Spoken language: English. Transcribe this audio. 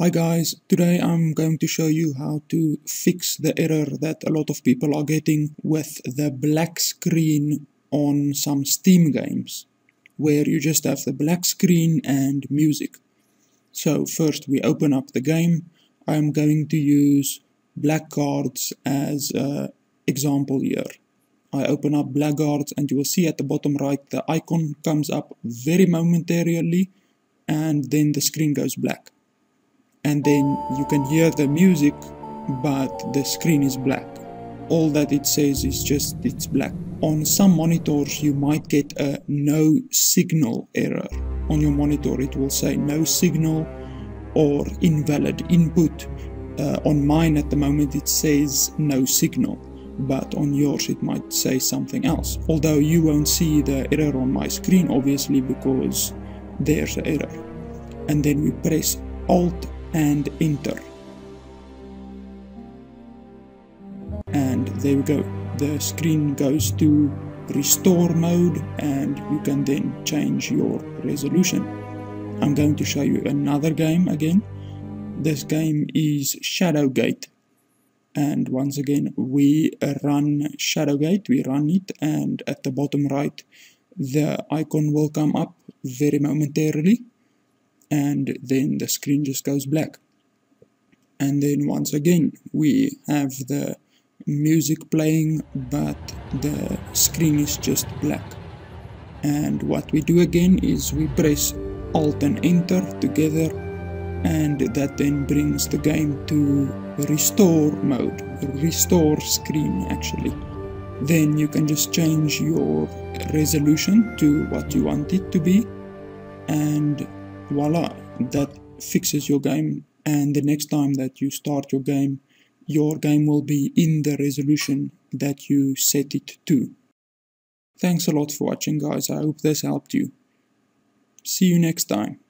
Hi guys, today I'm going to show you how to fix the error that a lot of people are getting with the black screen on some Steam games where you just have the black screen and music. So first we open up the game. I'm going to use Blackguards as an example here. I open up Blackguards and you will see at the bottom right the icon comes up very momentarily and then the screen goes black and then you can hear the music but the screen is black. All that it says is just it's black. On some monitors you might get a no signal error. On your monitor it will say no signal or invalid input. Uh, on mine at the moment it says no signal but on yours it might say something else. Although you won't see the error on my screen obviously because there's an error. And then we press alt and enter and there we go. The screen goes to restore mode and you can then change your resolution. I'm going to show you another game again. This game is Shadowgate. And once again we run Shadowgate. We run it and at the bottom right the icon will come up very momentarily and then the screen just goes black. And then once again we have the music playing but the screen is just black. And what we do again is we press alt and enter together and that then brings the game to restore mode restore screen actually. Then you can just change your resolution to what you want it to be and voila that fixes your game and the next time that you start your game your game will be in the resolution that you set it to. Thanks a lot for watching guys, I hope this helped you. See you next time.